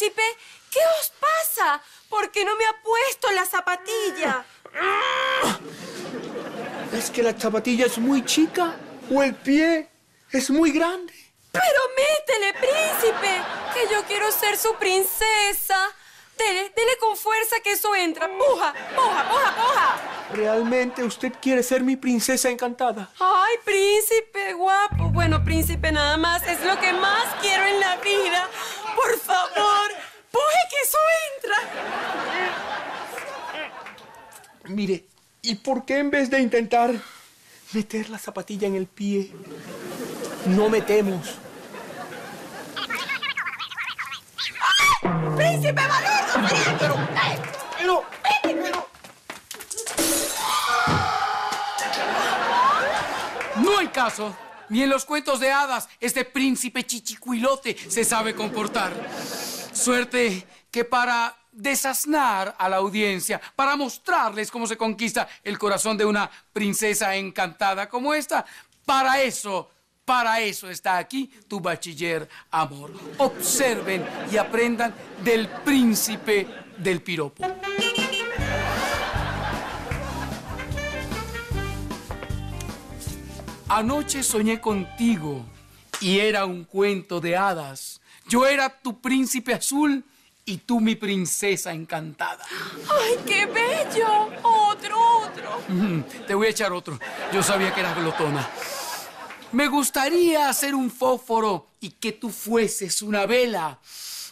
príncipe? ¿Qué os pasa? ¿Por qué no me ha puesto la zapatilla? ¿Es que la zapatilla es muy chica o el pie es muy grande? Pero métele, príncipe, que yo quiero ser su princesa. Dele, dele con fuerza que eso entra. Puja, puja, puja, puja. ¿Realmente usted quiere ser mi princesa encantada? Ay, príncipe, guapo. Bueno, príncipe, nada más. Es lo que más quiero en la vida. Por favor, puje que eso entra. Mire, ¿y por qué en vez de intentar meter la zapatilla en el pie, no metemos ¡Príncipe Balurdo! Pero, pero, pero... No hay caso. Ni en los cuentos de hadas este príncipe chichicuilote se sabe comportar. Suerte que para desasnar a la audiencia, para mostrarles cómo se conquista el corazón de una princesa encantada como esta, para eso para eso está aquí tu bachiller amor. Observen y aprendan del príncipe del piropo. Anoche soñé contigo y era un cuento de hadas. Yo era tu príncipe azul y tú mi princesa encantada. ¡Ay, qué bello! Otro, otro. Te voy a echar otro. Yo sabía que eras glotona. Me gustaría hacer un fósforo y que tú fueses una vela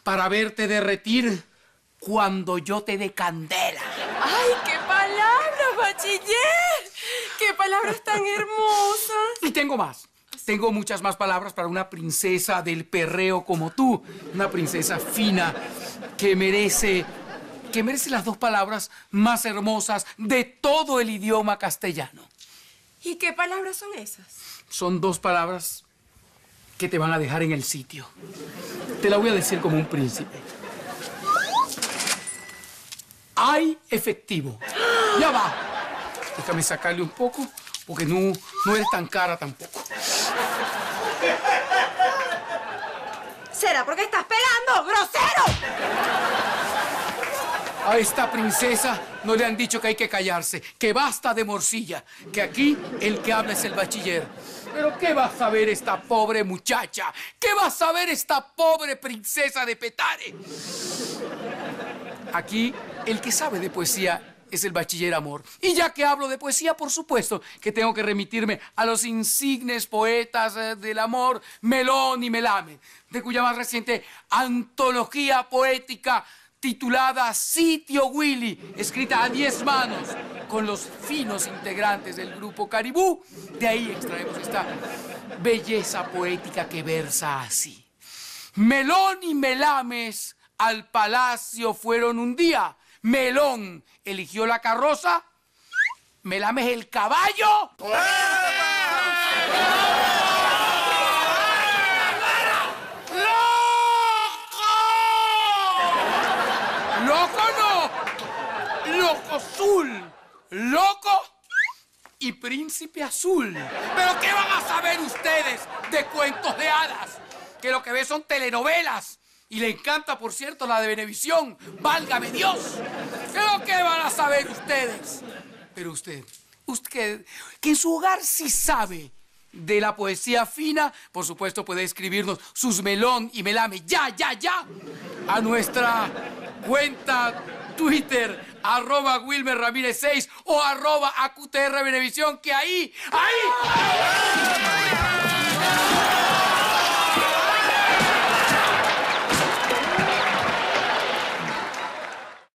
para verte derretir cuando yo te dé candela. ¡Ay, qué palabras, bachiller! ¡Qué palabras tan hermosas! Y tengo más. Tengo muchas más palabras para una princesa del perreo como tú. Una princesa fina que merece que merece las dos palabras más hermosas de todo el idioma castellano. ¿Y qué palabras son esas? son dos palabras que te van a dejar en el sitio. Te la voy a decir como un príncipe. Hay efectivo. Ya va. Déjame sacarle un poco, porque no, no eres tan cara tampoco. ¿Será porque estás pelando, grosero? A esta princesa no le han dicho que hay que callarse, que basta de morcilla, que aquí el que habla es el bachiller. Pero ¿qué va a saber esta pobre muchacha? ¿Qué va a saber esta pobre princesa de Petare? Aquí el que sabe de poesía es el bachiller amor. Y ya que hablo de poesía, por supuesto que tengo que remitirme a los insignes poetas eh, del amor, Melón y Melame, de cuya más reciente antología poética titulada Sitio Willy, escrita a diez manos con los finos integrantes del grupo Caribú. De ahí extraemos esta belleza poética que versa así. Melón y Melames al palacio fueron un día. Melón eligió la carroza, Melames el caballo. Loco Azul, Loco y Príncipe Azul. ¿Pero qué van a saber ustedes de cuentos de hadas? Que lo que ven son telenovelas. Y le encanta, por cierto, la de Venevisión. ¡Válgame Dios! ¿Qué lo que van a saber ustedes? Pero usted, usted, que en su hogar sí sabe de la poesía fina, por supuesto puede escribirnos sus melón y melame ya, ya, ya a nuestra cuenta Twitter, arroba Wilmer Ramírez 6 o arroba AQTR Venevisión, que ahí, ahí.